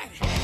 right.